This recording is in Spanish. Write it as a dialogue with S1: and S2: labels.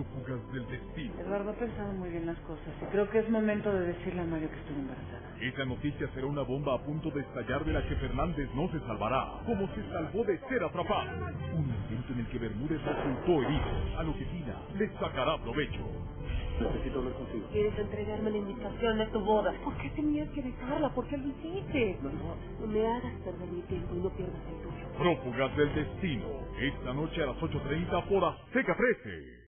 S1: Prófugas del destino.
S2: Eduardo ha pensado muy bien las cosas y creo que es momento de decirle a Mario que estoy embarazada.
S1: Esa noticia será una bomba a punto de estallar de la que Fernández no se salvará, como se salvó de ser atrapado. Un intento en el que Bermúdez resultó herido, a lo que Tina le sacará provecho.
S3: Necesito hablar contigo.
S4: ¿Quieres entregarme la invitación de tu boda? ¿Por qué tenías que dejarla? ¿Por qué lo hiciste?
S3: No, no.
S4: No me hagas perder mi tiempo y no pierdas el tuyo.
S1: Prófugas del destino, esta noche a las 8.30 por Azteca 13.